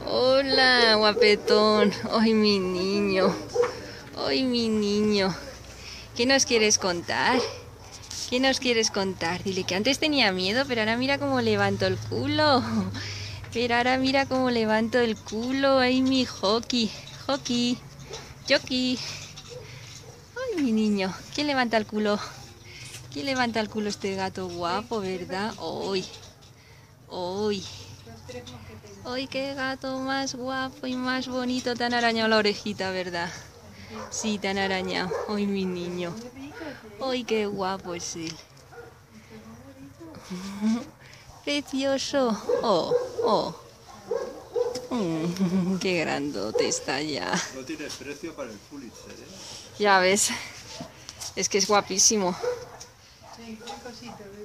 Hola, guapetón. Ay, mi niño. Ay, mi niño. ¿Qué nos quieres contar? ¿Qué nos quieres contar? Dile que antes tenía miedo, pero ahora mira cómo levanto el culo. Pero ahora mira cómo levanto el culo. Ay, mi hockey. Hockey. Jockey. Ay, mi niño. ¿Quién levanta el culo? ¿Quién levanta el culo este gato guapo, verdad? Hoy. Hoy. Hoy qué gato más guapo y más bonito. Te han arañado la orejita, ¿verdad? Sí, te han arañado. Hoy mi niño. Hoy qué guapo es él. Precioso. Oh, oh. Mm, qué grandote está ya. No tienes precio para el Pulitzer, ¿eh? Ya ves. Es que es guapísimo. Sí, qué cosita, ¿verdad?